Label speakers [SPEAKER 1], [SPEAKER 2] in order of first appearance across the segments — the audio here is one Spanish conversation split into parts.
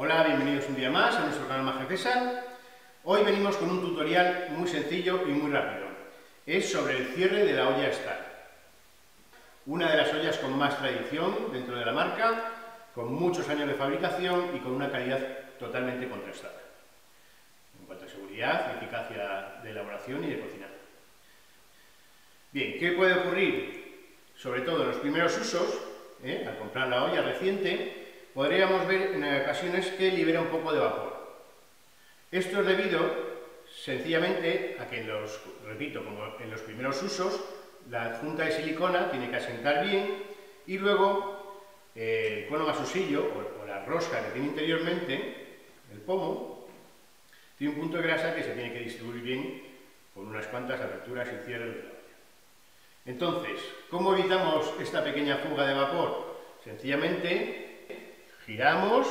[SPEAKER 1] Hola, bienvenidos un día más a nuestro canal Magia César. Hoy venimos con un tutorial muy sencillo y muy rápido. Es sobre el cierre de la olla Star. Una de las ollas con más tradición dentro de la marca, con muchos años de fabricación y con una calidad totalmente contrastada. En cuanto a seguridad, eficacia de elaboración y de cocinar. Bien, ¿qué puede ocurrir? Sobre todo en los primeros usos, ¿eh? al comprar la olla reciente, podríamos ver en ocasiones que libera un poco de vapor. Esto es debido sencillamente a que, en los, repito, como en los primeros usos, la junta de silicona tiene que asentar bien y luego eh, el cono masusillo o, o la rosca que tiene interiormente, el pomo, tiene un punto de grasa que se tiene que distribuir bien con unas cuantas aperturas y cierres de la olla. Entonces, ¿cómo evitamos esta pequeña fuga de vapor? Sencillamente giramos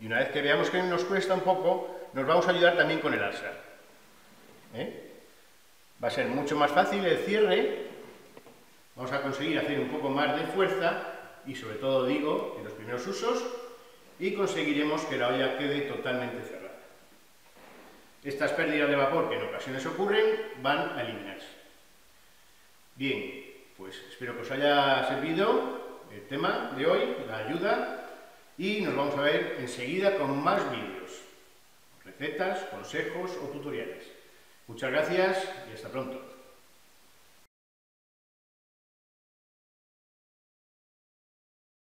[SPEAKER 1] y una vez que veamos que nos cuesta un poco, nos vamos a ayudar también con el alza. ¿Eh? Va a ser mucho más fácil el cierre, vamos a conseguir hacer un poco más de fuerza y sobre todo digo, en los primeros usos, y conseguiremos que la olla quede totalmente cerrada. Estas pérdidas de vapor que en ocasiones ocurren van a eliminarse. Bien, pues espero que os haya servido el tema de hoy, la ayuda, y nos vamos a ver enseguida con más vídeos, recetas, consejos o tutoriales. Muchas gracias y hasta pronto.